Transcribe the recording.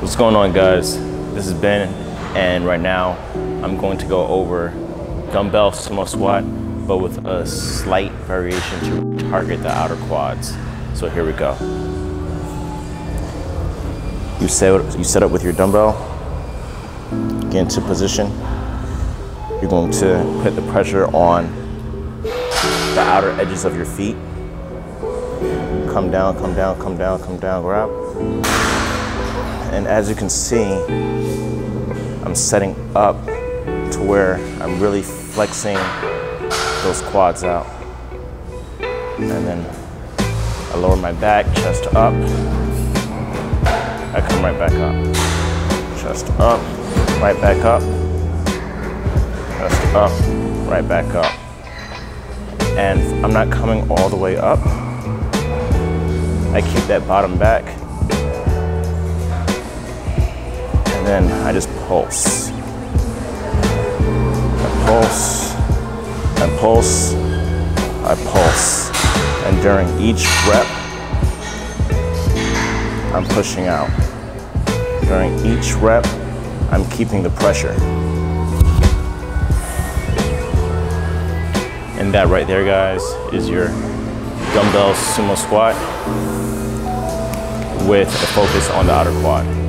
What's going on guys? This is Ben and right now I'm going to go over dumbbell sumo squat but with a slight variation to target the outer quads. So here we go. You set, you set up with your dumbbell, get into position. You're going to put the pressure on the outer edges of your feet. Come down, come down, come down, come down, grab. And as you can see, I'm setting up to where I'm really flexing those quads out. And then I lower my back, chest up. I come right back up. Chest up, right back up. Chest up, right back up. And I'm not coming all the way up. I keep that bottom back. Then I just pulse. I pulse, I pulse, I pulse. And during each rep, I'm pushing out. During each rep, I'm keeping the pressure. And that right there, guys, is your dumbbell sumo squat with a focus on the outer quad.